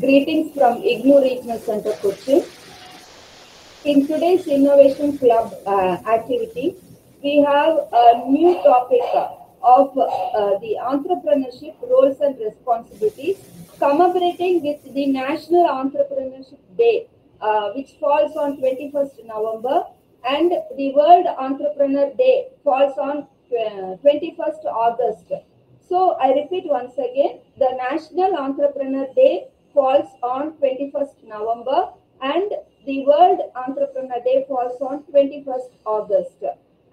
Greetings from IGNOU Regional Center, Kochi. In today's Innovation Club uh, activity, we have a new topic of uh, the entrepreneurship roles and responsibilities commemorating with the National Entrepreneurship Day, uh, which falls on 21st November, and the World Entrepreneur Day falls on uh, 21st August. So I repeat once again, the National Entrepreneur Day falls on 21st November and the World Entrepreneur Day falls on 21st August.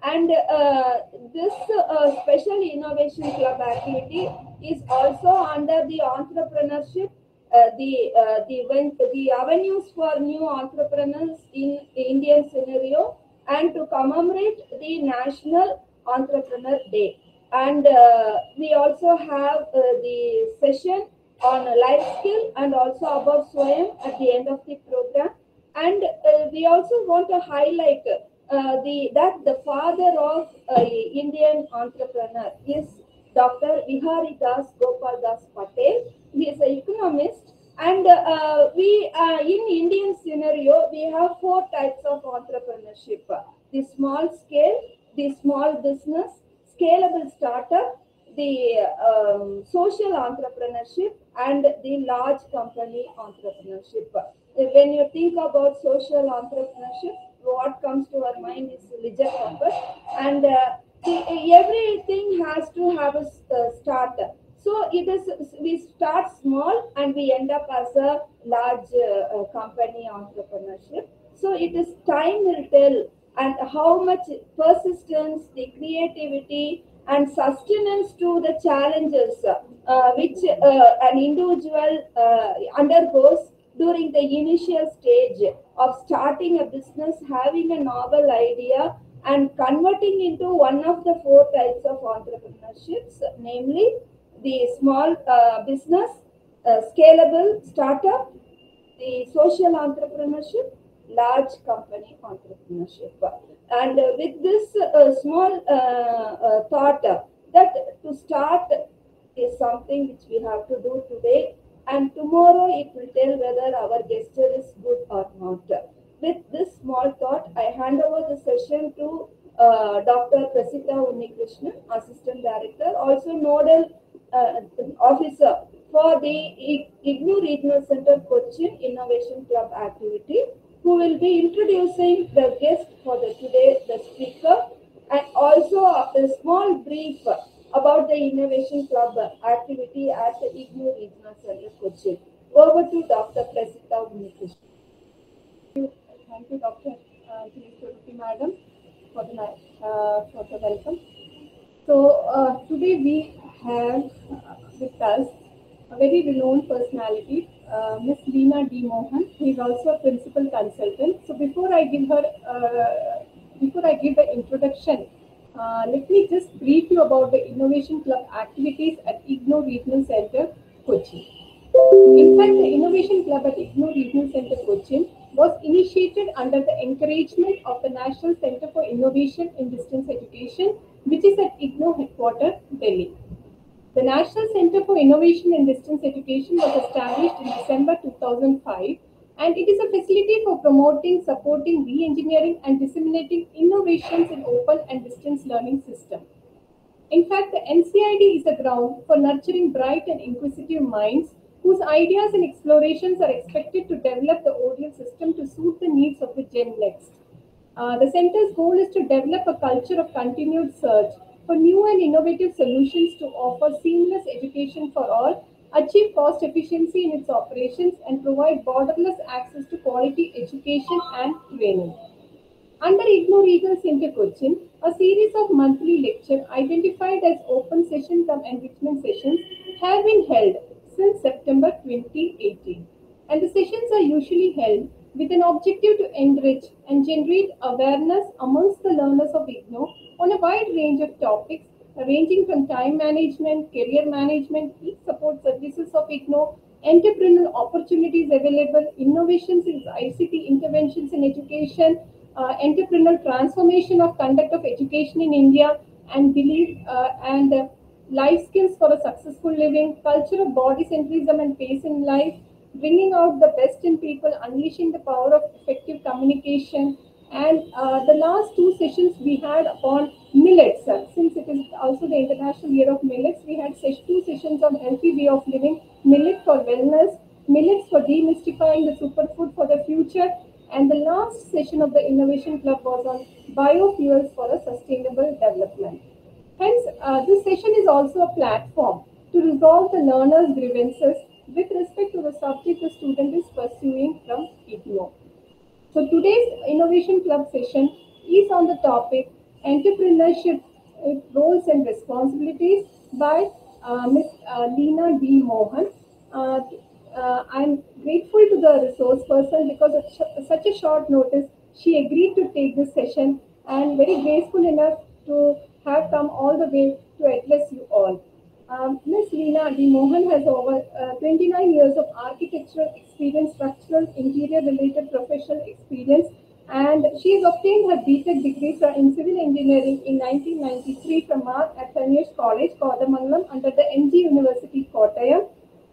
And uh, this uh, special innovation club activity is also under the entrepreneurship, uh, the uh, the the avenues for new entrepreneurs in the Indian scenario, and to commemorate the National Entrepreneur Day. And uh, we also have uh, the session on life skill and also about Swayam at the end of the program. And uh, we also want to highlight uh, the that the father of uh, Indian entrepreneur is Dr. Vihari Das Gopal Das Patel. He is an economist. And uh, we, uh, in Indian scenario, we have four types of entrepreneurship. The small scale, the small business, scalable startup, the um, social entrepreneurship, and the large company entrepreneurship. When you think about social entrepreneurship, what comes to our mind is ledger purpose, and uh, everything has to have a uh, start. So it is we start small and we end up as a large uh, company entrepreneurship. So it is time will tell and how much persistence, the creativity, and sustenance to the challenges uh, which uh, an individual uh, undergoes during the initial stage of starting a business, having a novel idea, and converting into one of the four types of entrepreneurships, namely the small business, scalable startup, the social entrepreneurship, large company entrepreneurship. And uh, with this uh, small uh, thought that to start is something which we have to do today, and tomorrow it will tell whether our gesture is good or not. With this small thought, I hand over the session to Dr. Prasita Unnikrishnan, Assistant Director, also Nodal Officer for the IGNOU Regional Center Cochin Innovation Club activity who will be introducing the guest for the today, the speaker, and also a small brief about the Innovation Club activity at the IGNOU Regional Center, Kochi. Over to Dr. Prasita Unikrishnan. Thank you, Dr. Uh, Madam, for the, uh, for the welcome. So, uh, today we have with us a very renowned personality, uh, Miss Leena D. Mohan, who is also a principal consultant. So before I give her, uh, before I give the introduction, uh, let me just brief you about the Innovation Club activities at IGNOU Regional Center, Kochi. In fact, the Innovation Club at IGNOU Regional Center, Kochi was initiated under the encouragement of the National Center for Innovation in Distance Education, which is at IGNOU headquarters, Delhi. The National Center for Innovation in Distance Education was established in December 2005 and it is a facility for promoting, supporting, re-engineering and disseminating innovations in open and distance learning system. In fact, the NCID is a ground for nurturing bright and inquisitive minds whose ideas and explorations are expected to develop the ODL system to suit the needs of the Gen Next. Uh, the center's goal is to develop a culture of continued search for new and innovative solutions to offer seamless education for all, achieve cost efficiency in its operations, and provide borderless access to quality education and training. Under IGNOU Regional Center Cochin, a series of monthly lectures identified as open session cum enrichment sessions have been held since September 2018. And the sessions are usually held with an objective to enrich and generate awareness amongst the learners of IGNOU on a wide range of topics ranging from time management, career management, support services of IGNOU, entrepreneurial opportunities available, innovations in ICT interventions in education, uh, entrepreneurial transformation of conduct of education in India, and belief uh, and uh, life skills for a successful living, culture of body centrism and pace in life, bringing out the best in people, unleashing the power of effective communication. And uh, the last two sessions we had on millets. Uh, Since it is also the International Year of Millets, we had two sessions on healthy way of living, millet for wellness, millets for demystifying the superfood for the future. And the last session of the Innovation Club was on biofuels for a sustainable development. Hence, uh, this session is also a platform to resolve the learner's grievances with respect to the subject the student is pursuing from IGNOU. So today's Innovation Club session is on the topic Entrepreneurship uh, Roles and Responsibilities by uh, Ms. Uh, Leena D. Mohan. Uh, uh, I'm grateful to the resource person because sh- such a short notice, she agreed to take this session and very graceful enough to have come all the way to address you all. Um, Ms. Leena D. Mohan has over uh, 29 years of architectural experience, structural, interior related professional experience, and she has obtained her BTech degree in civil engineering in 1993 from Mar Athanasius College, Kothamangalam, under the MG University, Kottayam.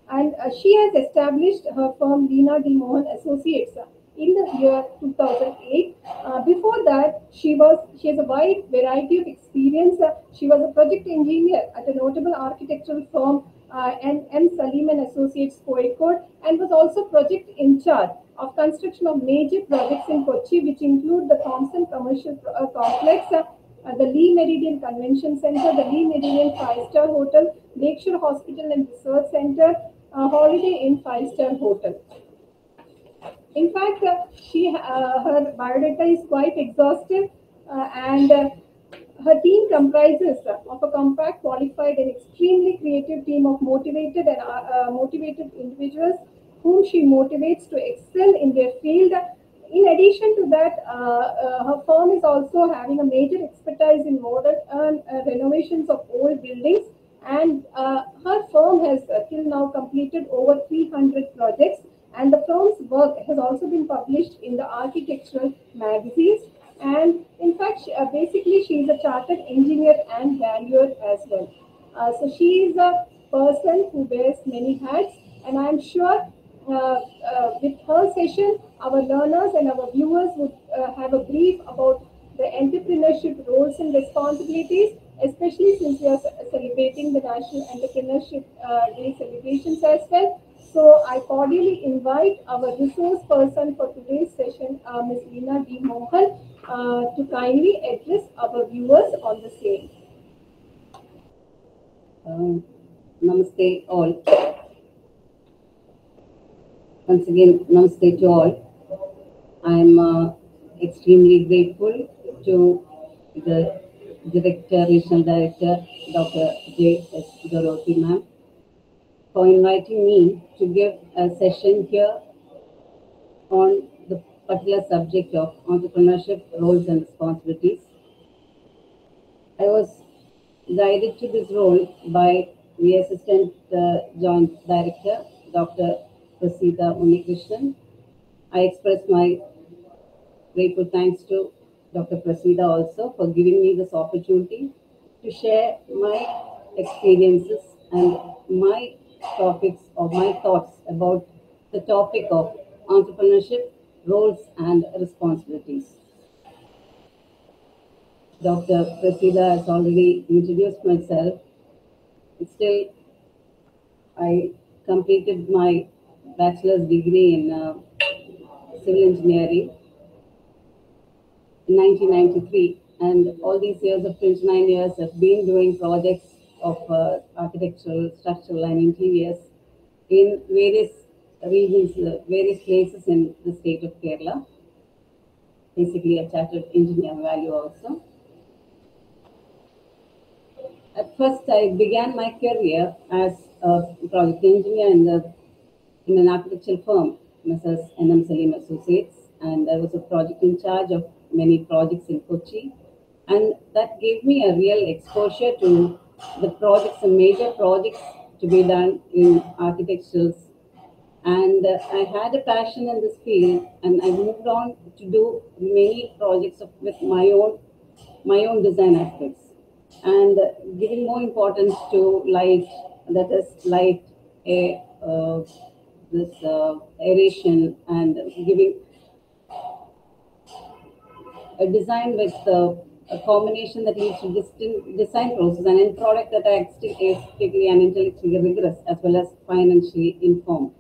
And uh, she has established her firm Leena D. Mohan Associates in the year 2008. Uh, before that, she was she has a wide variety of experience. Uh, she was a project engineer at a notable architectural firm uh, and M. Salim and Associates Kozhikode, and was also project in charge of construction of major projects in Kochi, which include the Thompson Commercial uh, Complex. Uh, the Le Meridien Convention Center, the Le Meridien Five Star Hotel, Lakeshore Hospital and Research Center, uh, Holiday Inn Five Star Hotel. In fact, uh, she uh, her biodata is quite exhaustive, uh, and her team comprises of a compact, qualified, and extremely creative team of motivated and uh, motivated individuals whom she motivates to excel in their field. In addition to that, uh, uh, her firm is also having a major expertise in modern renovations of old buildings, and her firm has till now completed over 300 projects. And the firm's work has also been published in the architectural magazines. And in fact, she- uh, basically, she is a chartered engineer and valuer as well. Uh, so she is a person who wears many hats, and I'm sure uh, uh, with her session, our learners and our viewers would uh, have a brief about the entrepreneurship roles and responsibilities, especially since we are celebrating the National Entrepreneurship uh, Day celebrations as well. So I cordially invite our resource person for today's session, uh, Ms. Leena D. Mohan, uh, to kindly address our viewers on the same. Uh, Namaste all. Once again, namaste to all. I am uh, extremely grateful to the Director, Regional Director, Dr. J. S. Dorothy ma'am, for inviting me to give a session here on the particular subject of entrepreneurship roles and responsibilities. I was guided to this role by the Assistant uh, Joint Director, Dr. Prasida Unikrishnan. I express my grateful thanks to Dr. Prasida also for giving me this opportunity to share my experiences and my topics or my thoughts about the topic of entrepreneurship, roles and responsibilities. Dr. Prasida has already introduced myself. Still, I completed my bachelor's degree in uh, civil engineering in 1993, and all these years of 29 years, I've been doing projects of uh, architectural, structural, and interiors in various regions, uh, various places in the state of Kerala. Basically, a chartered engineer value also. At first, I began my career as a project engineer in, the, in an architectural firm, Mrs. N.M. Salim Associates, and I was a project in charge of many projects in Kochi. And that gave me a real exposure to the projects, the major projects to be done in architectures. And uh, I had a passion in this field, and I moved on to do many projects of, with my own my own design aspects and giving more importance to light, that is light, air, uh, this uh, aeration and giving a design with uh, a combination that leads to distinct design process and end product that are aesthetically and intellectually rigorous as well as financially informed.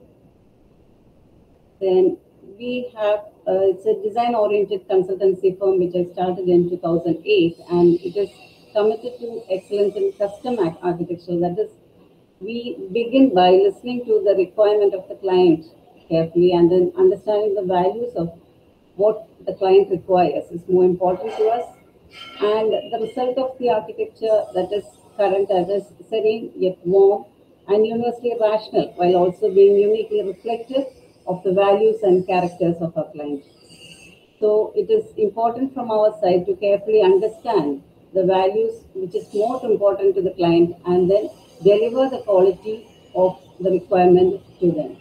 Then we have, uh, it's a design oriented consultancy firm which I started in 2008 and it is committed to excellence in custom architecture. That is, we begin by listening to the requirement of the client carefully and then understanding the values of what the client requires is more important to us. And the result of the architecture that is current, that is serene yet warm and universally rational, while also being uniquely reflective of the values and characters of our client. So it is important from our side to carefully understand the values which is most important to the client and then deliver the quality of the requirement to them.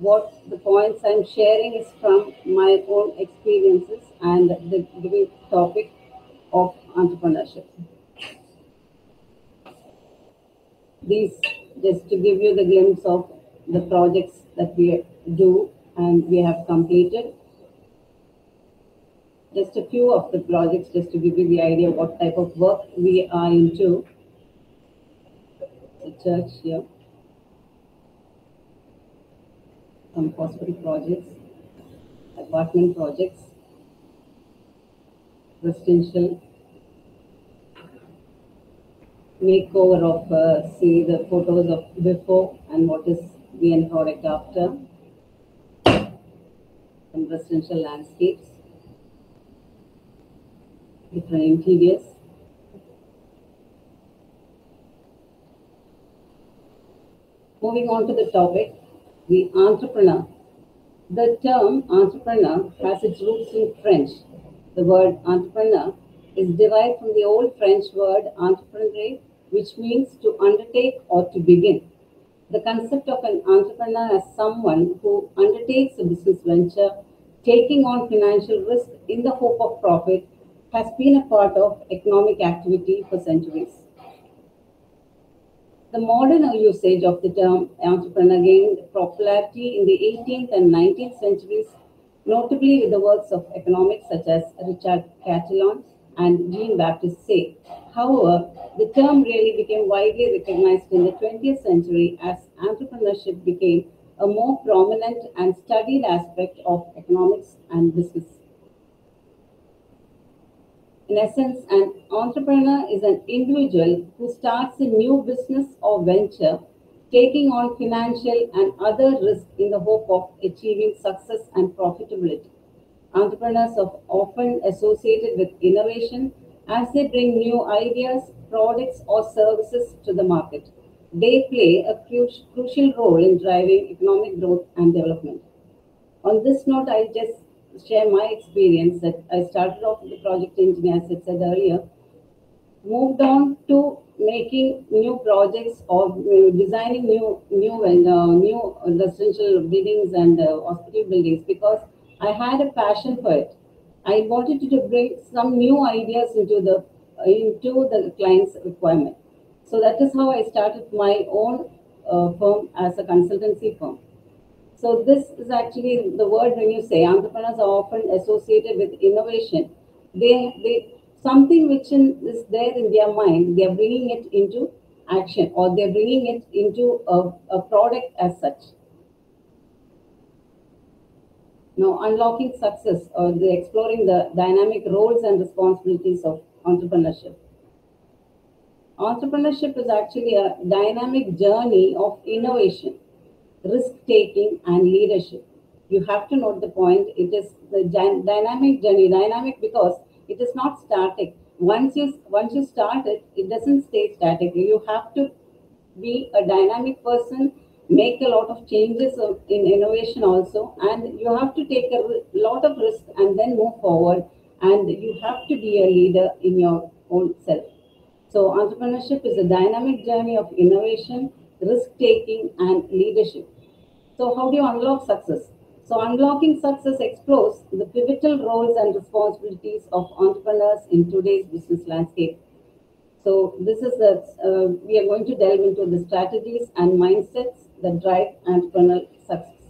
What the points I'm sharing is from my own experiences and the topic of entrepreneurship. These just to give you the glimpse of the projects that we do and we have completed. Just a few of the projects, just to give you the idea of what type of work we are into. The church here. Some hospital projects, apartment projects, residential makeover of uh, see the photos of before and what is the end product after and residential landscapes different interiors. Moving on to the topic the entrepreneur the term entrepreneur has its roots in french the word entrepreneur is derived from the old french word entrepreneur, which means to undertake or to begin. The concept of an entrepreneur as someone who undertakes a business venture, taking on financial risk in the hope of profit, has been a part of economic activity for centuries. The modern usage of the term entrepreneur gained popularity in the 18th and 19th centuries, notably with the works of economics such as Richard Cantillon and Jean-Baptiste Say. However, the term really became widely recognized in the 20th century as entrepreneurship became a more prominent and studied aspect of economics and business. In essence, an entrepreneur is an individual who starts a new business or venture, taking on financial and other risks in the hope of achieving success and profitability. Entrepreneurs are often associated with innovation as they bring new ideas, products, or services to the market. They play a crucial role in driving economic growth and development. On this note, I'll just share my experience that I started off with the project engineer, as I said earlier, moved on to making new projects or designing new new and uh, new residential buildings and uh, hospital buildings because I had a passion for it. I wanted to bring some new ideas into the into the client's requirement. So that is how I started my own uh, firm as a consultancy firm. So this is actually the word when you say entrepreneurs are often associated with innovation. They they something which in, is there in their mind, they are bringing it into action or they're bringing it into a, a product as such. Now, unlocking success or the exploring the dynamic roles and responsibilities of entrepreneurship. Entrepreneurship is actually a dynamic journey of innovation, risk taking, and leadership. You have to note the point. It is the dy- dynamic journey, dynamic because it is not static. Once you once you start it, it doesn't stay static. You have to be a dynamic person, make a lot of changes in innovation also, and you have to take a lot of risk and then move forward. And you have to be a leader in your own self. So entrepreneurship is a dynamic journey of innovation, risk taking, and leadership. So how do you unlock success? So unlocking success explores the pivotal roles and responsibilities of entrepreneurs in today's business landscape. So this is the, uh, we are going to delve into the strategies and mindsets that drive entrepreneurial success.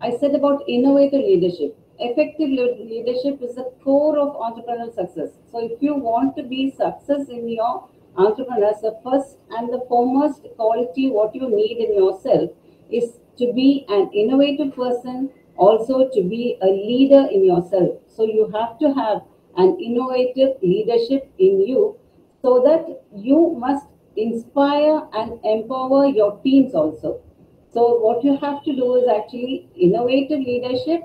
I said about innovative leadership. Effective leadership is the core of entrepreneurial success. So if you want to be success in your entrepreneurs, the first and the foremost quality what you need in yourself is to be an innovative person, also to be a leader in yourself. So you have to have an innovative leadership in you so that you must inspire and empower your teams also. So what you have to do is actually innovative leadership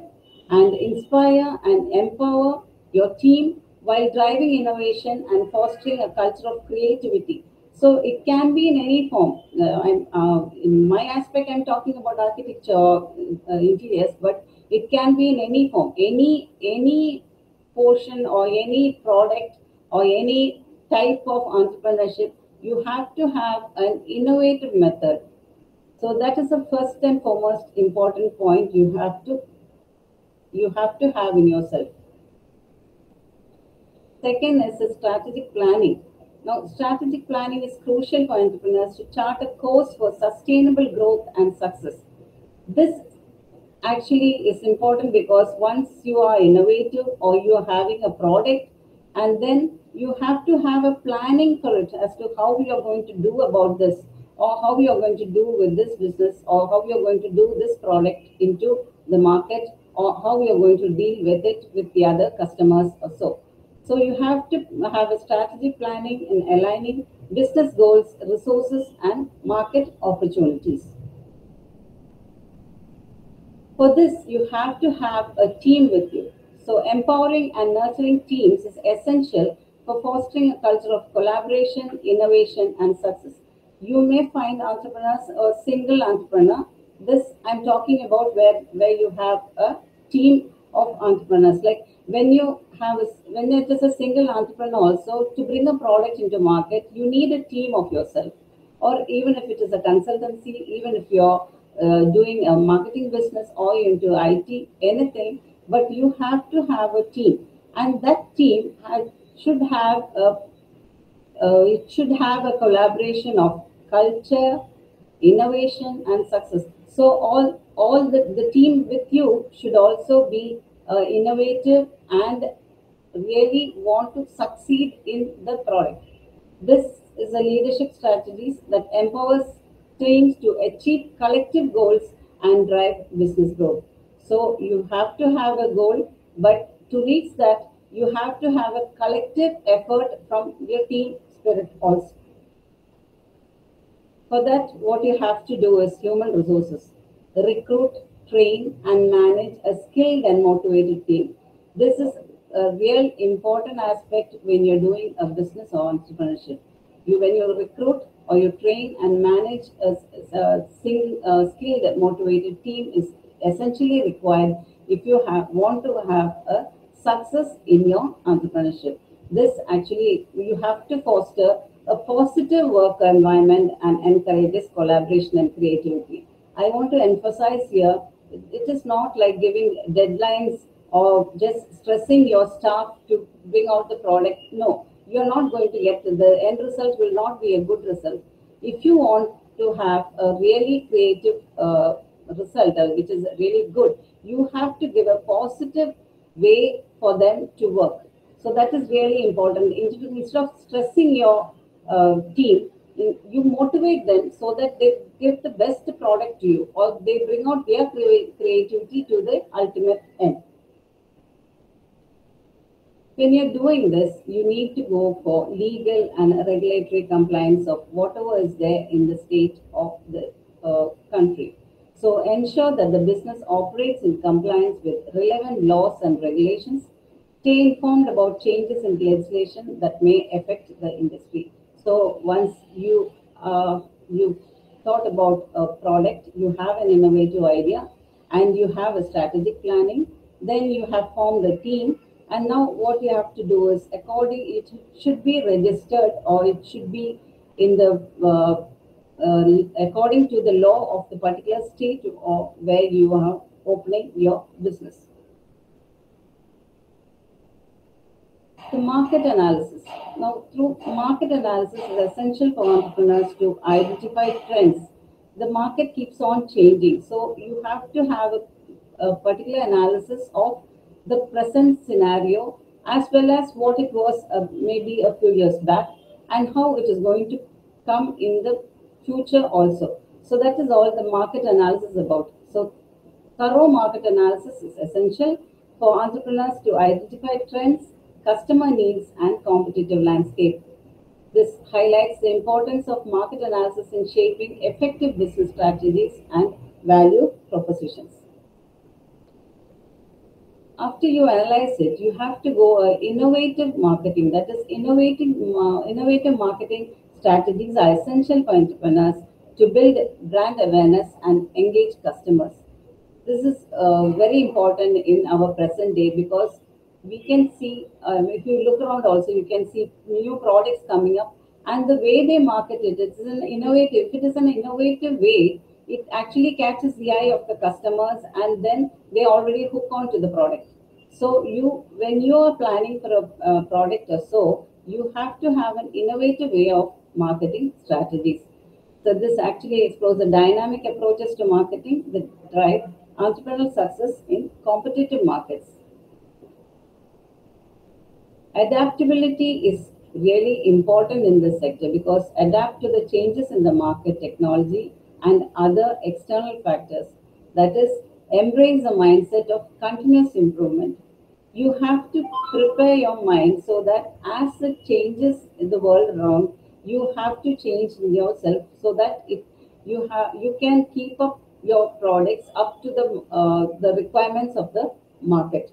and inspire and empower your team while driving innovation and fostering a culture of creativity. So it can be in any form. Uh, uh, in my aspect, I'm talking about architecture, uh, interiors, but it can be in any form, any any portion or any product or any type of entrepreneurship. You have to have an innovative method. So that is the first and foremost important point you have to you have to have in yourself. Second is the strategic planning. Now, strategic planning is crucial for entrepreneurs to chart a course for sustainable growth and success. This actually is important because once you are innovative or you are having a product, and then you have to have a planning for it as to how you are going to do about this, or how you are going to do with this business, or how you are going to do this product into the market, or how you are going to deal with it with the other customers or so. So you have to have a strategic planning in aligning business goals, resources, and market opportunities. For this, you have to have a team with you. So empowering and nurturing teams is essential for fostering a culture of collaboration, innovation, and success. You may find entrepreneurs or single entrepreneur. This I'm talking about where, where you have a team of entrepreneurs. Like when you have a, when it is a single entrepreneur also to bring a product into market, you need a team of yourself. Or even if it is a consultancy, even if you're uh, doing a marketing business or into IT, anything, but you have to have a team, and that team has, should have a uh, it should have a collaboration of culture, innovation, and success. So all all the, the team with you should also be uh, innovative and really want to succeed in the product. This is a leadership strategies that empowers teams to achieve collective goals and drive business growth. So you have to have a goal, but to reach that, you have to have a collective effort from your team spirit also. For that, what you have to do is human resources. Recruit, train, and manage a skilled and motivated team. This is a real important aspect when you're doing a business or entrepreneurship. You, when you recruit or you train and manage a, a, sing, a skilled, motivated team is essentially required if you have want to have a success in your entrepreneurship. This actually you have to foster a positive work environment and encourages collaboration and creativity. I want to emphasize here it is not like giving deadlines or just stressing your staff to bring out the product. No, you're not going to get the end result will not be a good result. If you want to have a really creative uh, result, uh, which is really good, you have to give a positive way for them to work. So that is really important. Instead of stressing your uh, team, you motivate them so that they give the best product to you or they bring out their creativity to the ultimate end. When you're doing this, you need to go for legal and regulatory compliance of whatever is there in the state of the uh, country. So ensure that the business operates in compliance with relevant laws and regulations. Stay informed about changes in legislation that may affect the industry. So once you uh, you thought about a product, you have an innovative idea, and you have a strategic planning, then you have formed a team, and now what you have to do is according it should be registered or it should be in the uh, uh, according to the law of the particular state or where you are opening your business. The market analysis. Now, through market analysis is essential for entrepreneurs to identify trends. The market keeps on changing, so you have to have a, a particular analysis of the present scenario as well as what it was uh, maybe a few years back and how it is going to come in the future also. So that is all the market analysis is about. So thorough market analysis is essential for entrepreneurs to identify trends, customer needs, and competitive landscape. This highlights the importance of market analysis in shaping effective business strategies and value propositions. After you analyze it, you have to go innovative marketing. That is, innovative, uh, innovative marketing strategies are essential for entrepreneurs to build brand awareness and engage customers. This is uh, very important in our present day because we can see, um, if you look around also, you can see new products coming up and the way they market it, it's an innovative, if it is an innovative way, it actually catches the eye of the customers and then they already hook on to the product. So you, when you are planning for a uh, product or so, you have to have an innovative way of marketing strategies. So this actually explores the dynamic approaches to marketing that drive entrepreneurial success in competitive markets. Adaptability is really important in this sector because adapt to the changes in the market technology and other external factors. That is, embrace a mindset of continuous improvement. You have to prepare your mind so that as it changes in the world around, you have to change yourself so that you have you can keep up your products up to the uh, the requirements of the market.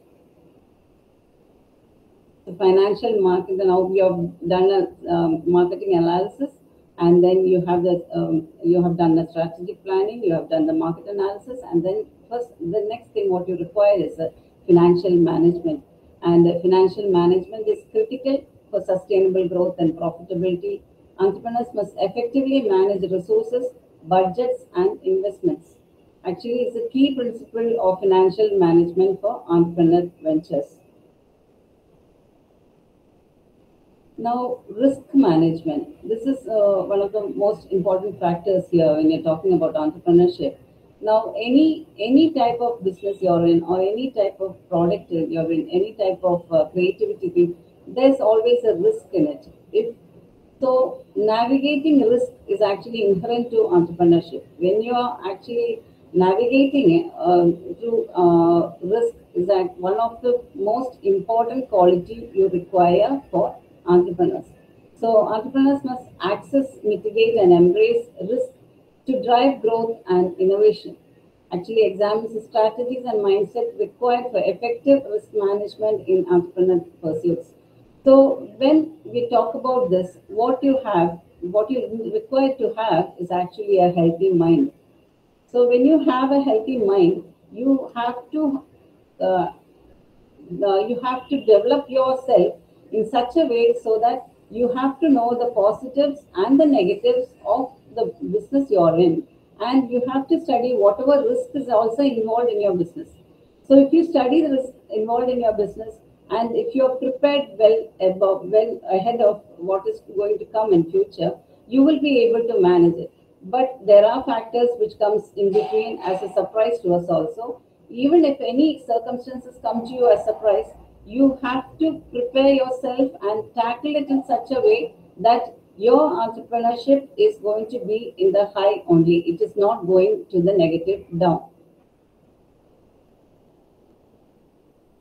The financial market. Now we have done a um, marketing analysis, and then you have the um, you have done the strategic planning. You have done the market analysis, and then first the next thing what you require is a financial management. And the financial management is critical for sustainable growth and profitability entrepreneurs must effectively manage resources, budgets, and investments. Actually, it's a key principle of financial management for entrepreneur ventures. Now, risk management. This is uh, one of the most important factors here when you're talking about entrepreneurship. Now, any any type of business you're in, or any type of product you're in, any type of uh, creativity, there's always a risk in it. If so navigating risk is actually inherent to entrepreneurship. When you are actually navigating uh, uh, risk is that one of the most important quality you require for entrepreneurs. So entrepreneurs must access, mitigate, and embrace risk to drive growth and innovation. Actually examines the strategies and mindset required for effective risk management in entrepreneurial pursuits. So when we talk about this, what you have, what you require to have is actually a healthy mind. So when you have a healthy mind, you have to uh, uh, you have to develop yourself in such a way so that you have to know the positives and the negatives of the business you're in, and you have to study whatever risk is also involved in your business. So if you study the risk involved in your business, and if you're prepared well well ahead of what is going to come in future, you will be able to manage it. But there are factors which comes in between as a surprise to us also. Even if any circumstances come to you as a surprise, you have to prepare yourself and tackle it in such a way that your entrepreneurship is going to be in the high only. It is not going to the negative down.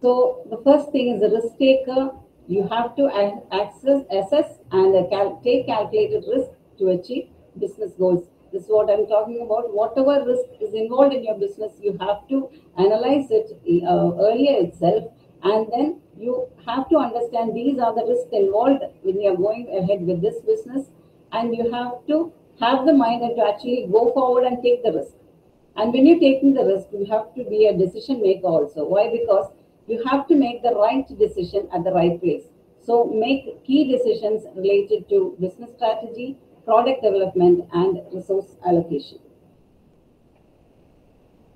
So the first thing is a risk taker. You have to access, assess, and take calculated risk to achieve business goals. This is what I'm talking about. Whatever risk is involved in your business, you have to analyze it uh, earlier itself, and then you have to understand these are the risks involved when you are going ahead with this business, and you have to have the mind to actually go forward and take the risk. And when you're taking the risk, you have to be a decision maker also. Why? Because you have to make the right decision at the right place. So make key decisions related to business strategy, product development, and resource allocation.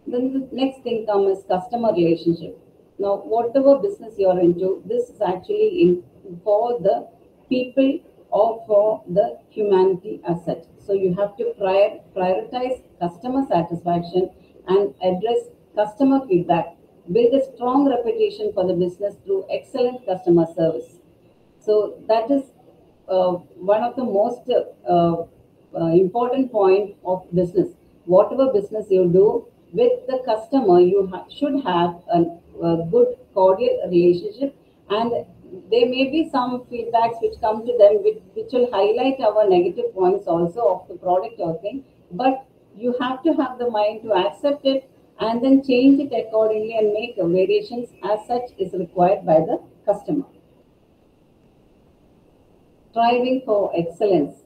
Then the next thing comes customer relationship. Now, whatever business you're into, this is actually in, for the people or for the humanity as such. So you have to prior, prioritize customer satisfaction and address customer feedback. Build a strong reputation for the business through excellent customer service. So that is uh, one of the most uh, uh, important point of business. Whatever business you do with the customer, you ha- should have a, good cordial relationship. And there may be some feedbacks which come to them which, which will highlight our negative points also of the product or thing. But you have to have the mind to accept it and then change it accordingly and make variations as such is required by the customer. Striving for excellence.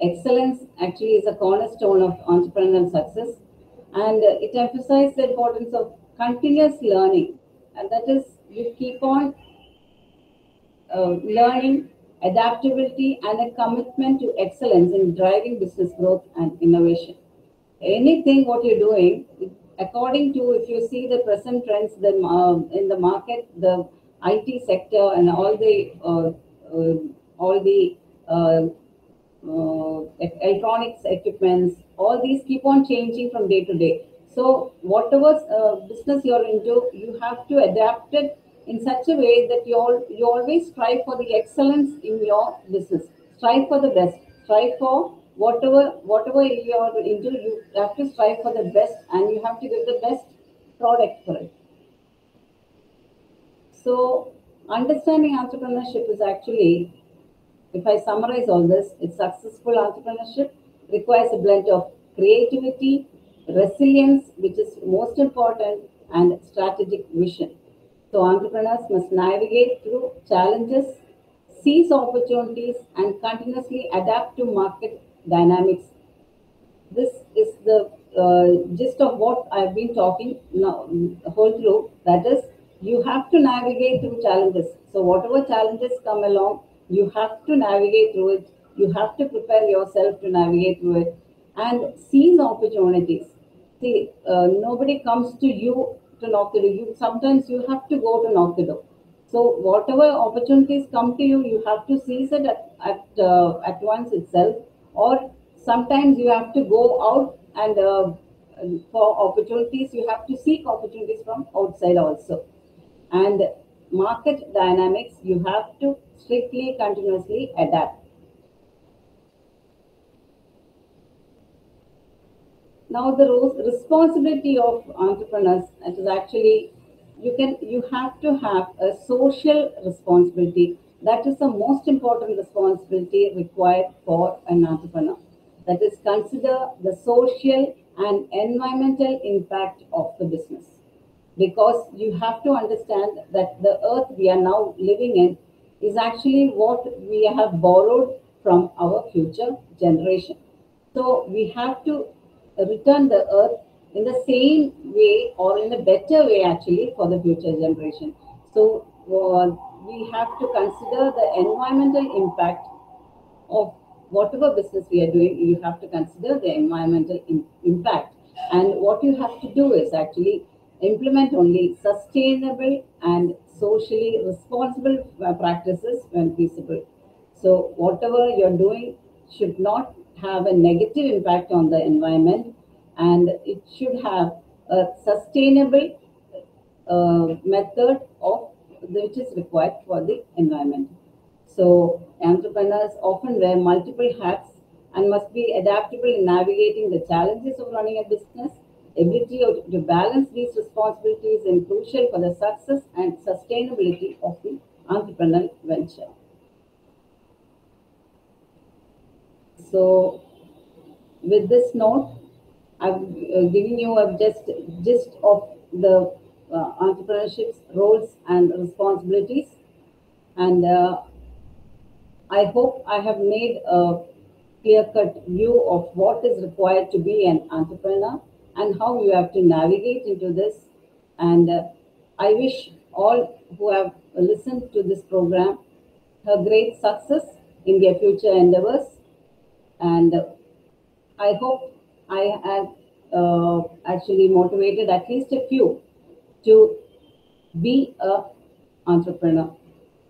Excellence actually is a cornerstone of entrepreneurial success. And it emphasizes the importance of continuous learning and that is you keep on uh, learning, adaptability, and a commitment to excellence in driving business growth and innovation. Anything what you're doing, according to if you see the present trends the, uh, in the market, the IT sector and all the uh, uh, all the uh, uh, electronics equipments, all these keep on changing from day to day. So whatever uh, business you're into, you have to adapt it in such a way that you all you always strive for the excellence in your business. Strive for the best. Strive for whatever whatever you're into. You have to strive for the best, and you have to give the best product for it. So, understanding entrepreneurship is actually, if I summarize all this, it's successful entrepreneurship requires a blend of creativity, resilience, which is most important, and strategic vision. So entrepreneurs must navigate through challenges, seize opportunities, and continuously adapt to market dynamics. This is the uh, gist of what I've been talking now whole through. That is, you have to navigate through challenges. So whatever challenges come along, you have to navigate through it. You have to prepare yourself to navigate through it and seize opportunities. See, uh, nobody comes to you to knock the door. You sometimes you have to go to knock the door. So whatever opportunities come to you, you have to seize it at at, uh, at once itself, or sometimes you have to go out and uh, for opportunities you have to seek opportunities from outside also. And market dynamics you have to strictly continuously adapt. Now the responsibility of entrepreneurs it is actually you can you have to have a social responsibility. That is the most important responsibility required for an entrepreneur. That is consider the social and environmental impact of the business. Because you have to understand that the earth we are now living in is actually what we have borrowed from our future generation. So we have to return the earth in the same way or in a better way actually for the future generation. So uh, we have to consider the environmental impact of whatever business we are doing. You have to consider the environmental impact. And what you have to do is actually implement only sustainable and socially responsible uh, practices when feasible. So whatever you're doing should not have a negative impact on the environment and it should have a sustainable uh, method of which is required for the environment. So entrepreneurs often wear multiple hats and must be adaptable in navigating the challenges of running a business. Ability to balance these responsibilities is crucial for the success and sustainability of the entrepreneurial venture. So with this note, I've uh, given you a just gist of the uh, entrepreneurship's roles and responsibilities. And uh, I hope I have made a clear-cut view of what is required to be an entrepreneur and how you have to navigate into this. And uh, I wish all who have listened to this program a great success in their future endeavors. And I hope I have uh, actually motivated at least a few to be a entrepreneur.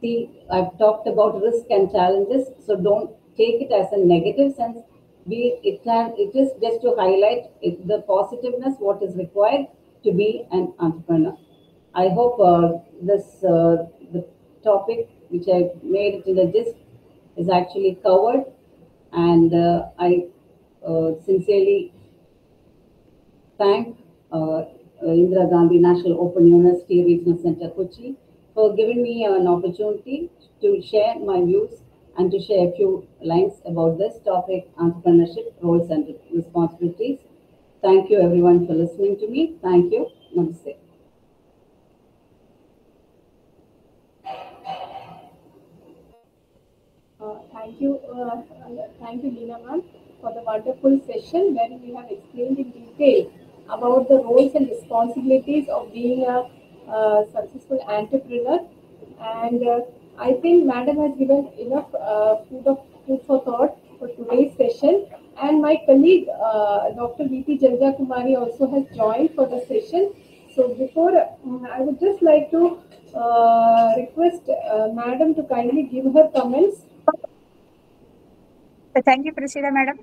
See, I've talked about risk and challenges, so don't take it as a negative sense. Be it can it is just to highlight it, the positiveness, what is required to be an entrepreneur. I hope uh, this uh, the topic which I made it in the gist is actually covered, and uh, I uh, sincerely thank uh, Indira Gandhi National Open University Regional Center Kochi for giving me an opportunity to share my views and to share a few lines about this topic, entrepreneurship, roles and responsibilities. Thank you everyone for listening to me. Thank you. Namaste. Thank you, uh, thank you, Leena ma'am, for the wonderful session where we have explained in detail about the roles and responsibilities of being a uh, successful entrepreneur. And uh, I think Madam has given enough uh, food, of, food for thought for today's session. And my colleague, uh, Dr. V.P. Jalja Kumari also has joined for the session. So before, uh, I would just like to uh, request Madam to kindly give her comments. So thank you, Priscilla, madam.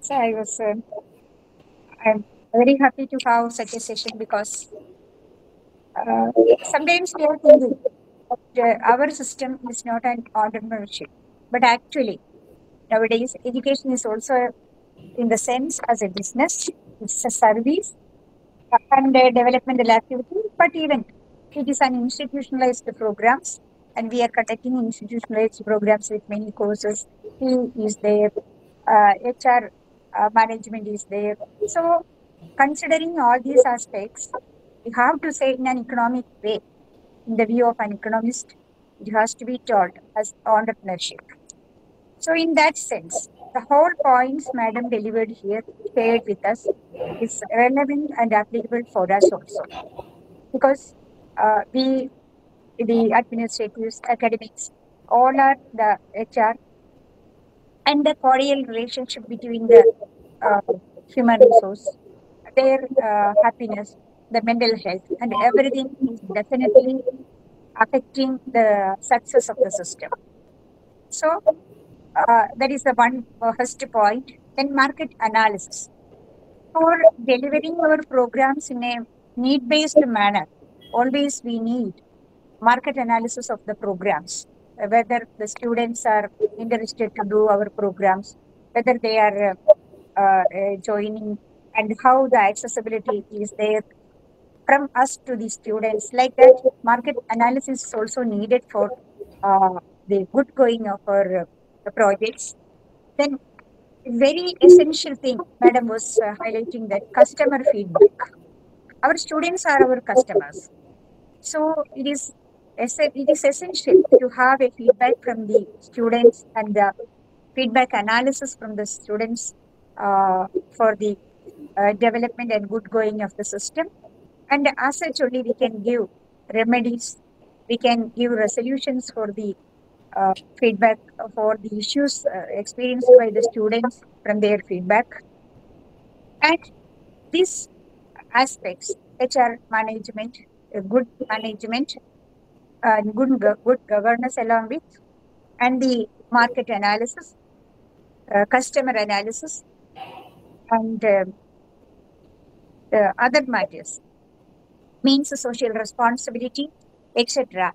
So I was, uh, I'm very happy to have such a session because uh, sometimes we are thinking that our system is not an entrepreneurship, but actually nowadays education is also in the sense as a business, it's a service and a developmental activity, but even it is an institutionalized programs and we are conducting institutionalized programs with many courses. He is there, uh, HR uh, management is there. So, considering all these aspects, we have to say in an economic way, in the view of an economist, it has to be taught as entrepreneurship. So, in that sense, the whole points Madam delivered here, shared with us, is relevant and applicable for us also. Because uh, we the administrators, academics, all are the HR, and the cordial relationship between the uh, human resource, their uh, happiness, the mental health, and everything is definitely affecting the success of the system. So, uh, that is the one first point. Then, market analysis. For delivering our programs in a need based manner, always we need market analysis of the programs, uh, whether the students are interested to do our programs, whether they are uh, uh, joining, and how the accessibility is there from us to the students. Like that, market analysis is also needed for uh, the good going of our projects. Then, very essential thing, Madam was highlighting that customer feedback. Our students are our customers. So it is it is essential to have a feedback from the students and the feedback analysis from the students uh, for the uh, development and good going of the system. And as such only we can give remedies, we can give resolutions for the uh, feedback for the issues experienced by the students from their feedback. And these aspects, HR management, good management, uh, good, good governance along with, and the market analysis, uh, customer analysis, and uh, the other matters, means social responsibility, etc.,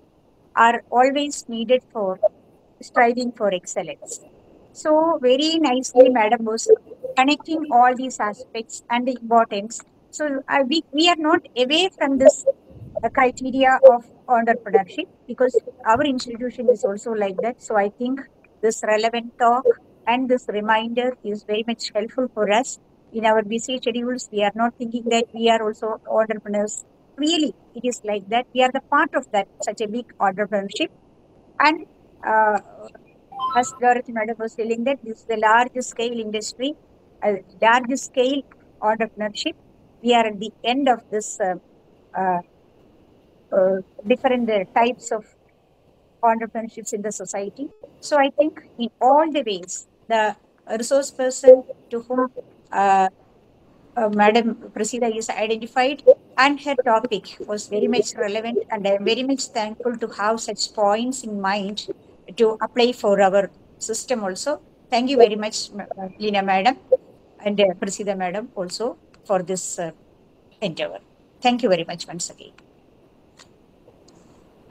are always needed for striving for excellence. So, very nicely, Madam was connecting all these aspects and the importance. So, uh, we, we are not away from this uh, criteria of entrepreneurship because our institution is also like that. So I think this relevant talk and this reminder is very much helpful for us in our busy schedules. We are not thinking that we are also entrepreneurs. Really, it is like that. We are the part of that such a big entrepreneurship. And uh, as Dorothy Madam was telling that this is the large scale industry, a large scale entrepreneurship. We are at the end of this uh, uh, uh, different uh, types of entrepreneurships in the society. So I think in all the ways, the resource person to whom uh, uh, Madam Prasida is identified and her topic was very much relevant and I am very much thankful to have such points in mind to apply for our system also. Thank you very much, uh, Leena Madam and uh, Prasida Madam also for this uh, endeavor. Thank you very much once again.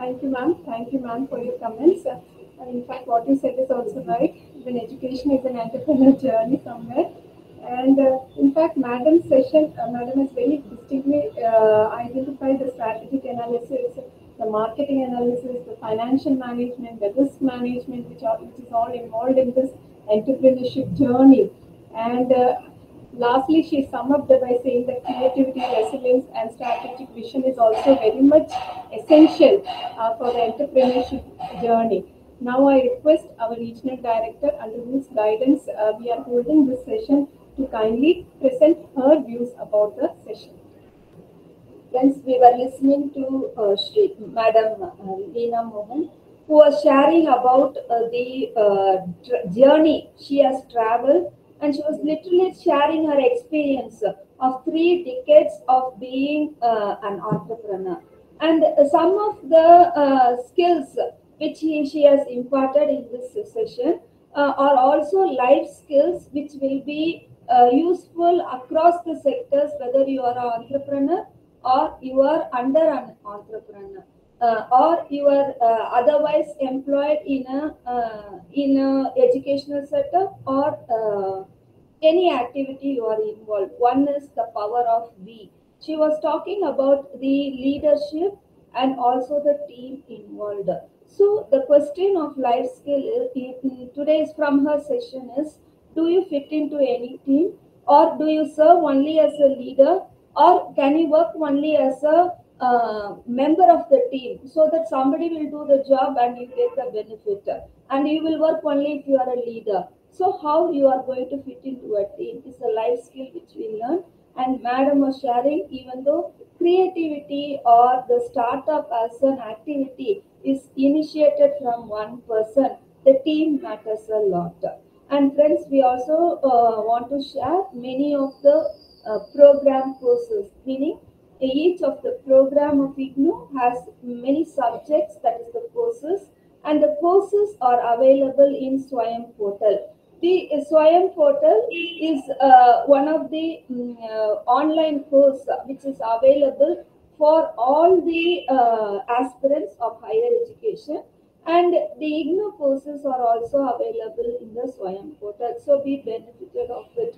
Thank you, ma'am. Thank you, ma'am, for your comments. Uh, in fact, what you said is also right. When education is an entrepreneur journey somewhere. And uh, in fact, madam's session, uh, madam has very distinctly uh, identified the strategic analysis, the marketing analysis, the financial management, the risk management, which, are, which is all involved in this entrepreneurship journey. And uh, lastly, she summed up by saying that creativity, resilience, and strategic vision is also very much essential uh, for the entrepreneurship journey. Now, I request our regional director, under whose guidance uh, we are holding this session, to kindly present her views about the session. Friends, we were listening to uh, Shri, Madam uh, Mohan, who was sharing about uh, the uh, journey she has traveled, and she was literally sharing her experience of three decades of being uh, an entrepreneur. And some of the uh, skills which he, she has imparted in this session uh, are also life skills which will be uh, useful across the sectors, whether you are an entrepreneur or you are under an entrepreneur. Uh, or you are uh, otherwise employed in a uh, in a educational setup or any activity you are involved. One is the power of we. She was talking about the leadership and also the team involved. So the question of life skill today is, from her session is do you fit into any team or do you serve only as a leader or can you work only as a uh, member of the team so that somebody will do the job and you get the benefit. And you will work only if you are a leader. So how you are going to fit into a team is a life skill which we learn and madam was sharing even though creativity or the startup as an activity is initiated from one person the team matters a lot. And friends we also uh, want to share many of the uh, program courses meaning each of the program of IGNOU has many subjects that is the courses and the courses are available in Swayam portal. The uh, Swayam portal is uh, one of the mm, uh, online course which is available for all the uh, aspirants of higher education and the IGNOU courses are also available in the Swayam portal. So be benefited of it.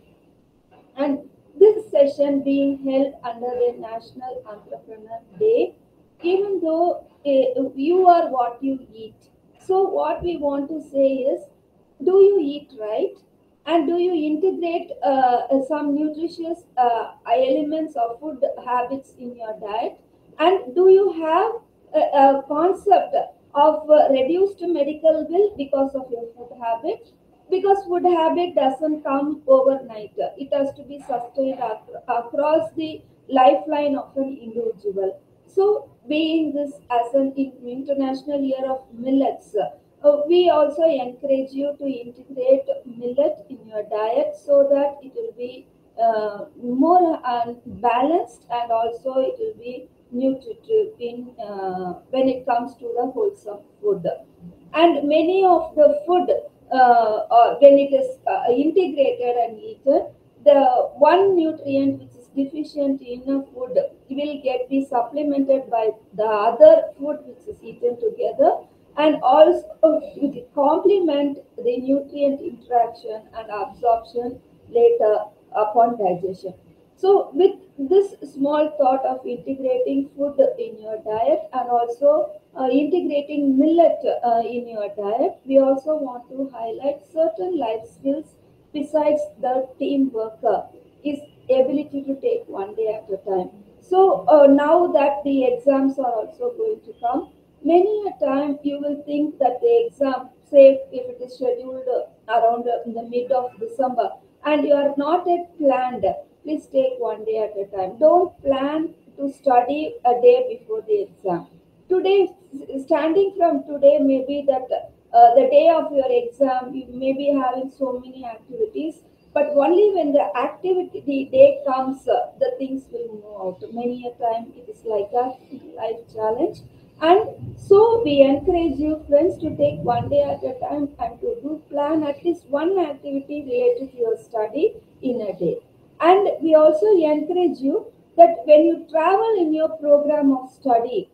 And this session being held under the National Entrepreneur Day, even though uh, you are what you eat. So, what we want to say is do you eat right? And do you integrate uh, some nutritious uh, elements or food habits in your diet? And do you have a, a concept of uh, reduced medical bill because of your food habit? Because food habit doesn't come overnight. It has to be sustained across the lifeline of an individual. So being this as an international year of millets uh, we also encourage you to integrate millet in your diet so that it will be uh, more balanced and also it will be nutritive in uh, when it comes to the wholesome food. And many of the food when it is uh, integrated and eaten, the one nutrient which is deficient in a food will get be supplemented by the other food which is eaten together and also complement the nutrient interaction and absorption later upon digestion. So with this small thought of integrating food in your diet and also uh, integrating millet uh, in your diet, we also want to highlight certain life skills besides the team worker is ability to take one day at a time. So uh, now that the exams are also going to come, many a time you will think that the exam, say if it is scheduled around in the mid of December, and you are not yet planned, please take one day at a time. Don't plan to study a day before the exam. Today, standing from today, maybe that uh, the day of your exam, you may be having so many activities. But only when the activity the day comes, uh, the things will move out. Many a time it is like a life challenge. And so we encourage you friends to take one day at a time and to do plan at least one activity related to your study in a day. And we also encourage you that when you travel in your program of study,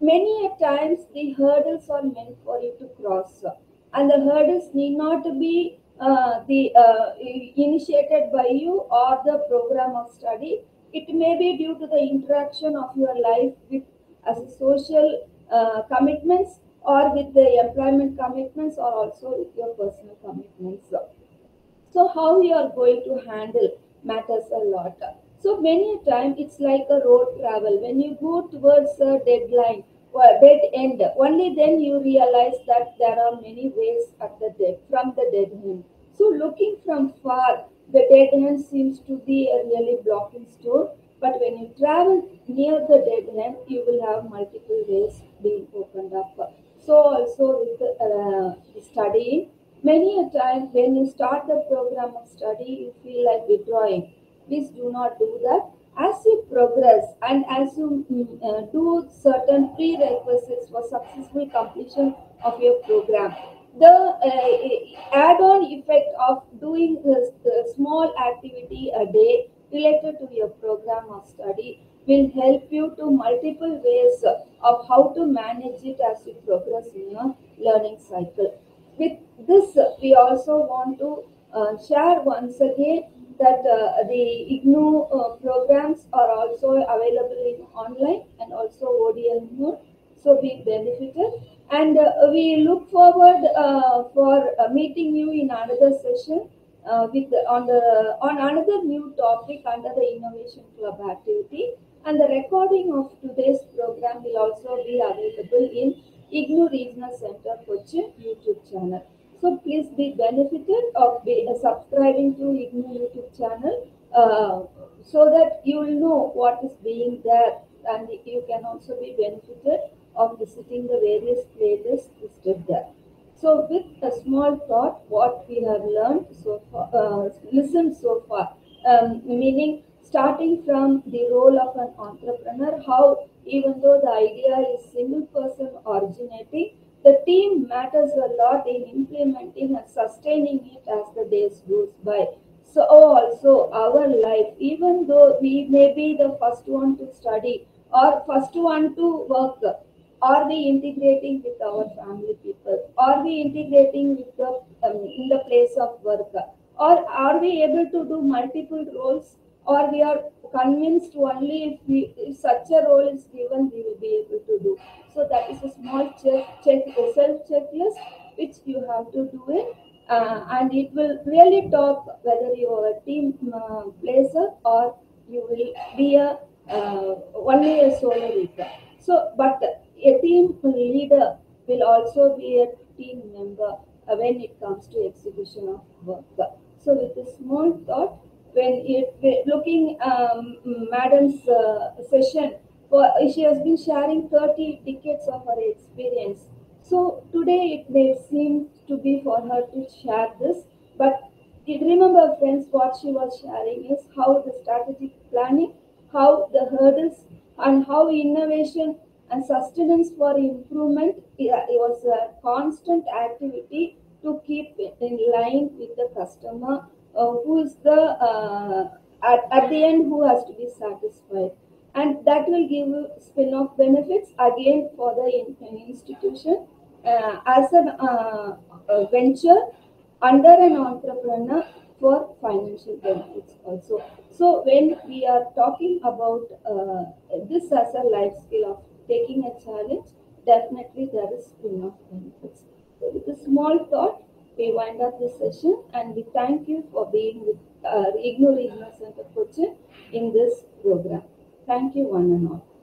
many a times the hurdles are meant for you to cross. And the hurdles need not be uh, the uh, initiated by you or the program of study. It may be due to the interaction of your life with as a social uh, commitments or with the employment commitments or also with your personal commitments. So how you are going to handle matters a lot. So many a time it's like a road travel. When you go towards a deadline or dead end, only then you realize that there are many ways at the dead from the dead end. So looking from far, the dead end seems to be a really blocking stone. But when you travel near the dead end, you will have multiple ways being opened up. So also with uh, studying, many a time when you start the program of study, you feel like withdrawing. Please do not do that. As you progress and as you mm, uh, do certain prerequisites for successful completion of your program, the uh, add-on effect of doing this, small activity a day related to your program of study will help you to multiple ways of how to manage it as you progress in your learning cycle. With this, we also want to uh, share once again that uh, the IGNOU uh, programs are also available in online and also ODL mode. So we benefited and uh, we look forward for meeting you in another session uh, with on the on another new topic under the Innovation Club activity. And the recording of today's program will also be available in IGNOU Regional Center Cochin YouTube channel. So please be benefited of be, uh, subscribing to IGNOU YouTube channel uh, so that you will know what is being there and you can also be benefited of visiting the various playlists listed there. So with a small thought, what we have learned so far, uh, listened so far, um, meaning starting from the role of an entrepreneur, how even though the idea is single person originating, the team matters a lot in implementing and sustaining it as the days goes by. So also our life, even though we may be the first one to study or first one to work, are we integrating with our family people? Are we integrating with the um, in the place of work? Or are we able to do multiple roles? Or we are convinced only if, we, if such a role is given, we will be able to do. So that is a small check, check self checklist which you have to do it, uh, and it will really talk whether you are a team uh, placer or you will be a uh, only a solo leader. So, but a team leader will also be a team member when it comes to execution of work. So, with a small thought, when it looking um, Madam's uh, session, for she has been sharing 30 decades of her experience. So today it may seem to be for her to share this, but remember, friends, what she was sharing is how the strategic planning, how the hurdles, and how innovation and sustenance for improvement was a constant activity to keep in line with the customer uh, who is the uh, at, at the end who has to be satisfied and that will give spin-off benefits again for the in, institution uh, as a uh, venture under an entrepreneur for financial benefits also. So when we are talking about uh, this as a life skill of taking a challenge, definitely there is spin-off benefits. So with a small thought, we wind up this session and we thank you for being with uh, IGNOU Regional Center Cochin in this program. Thank you one and all.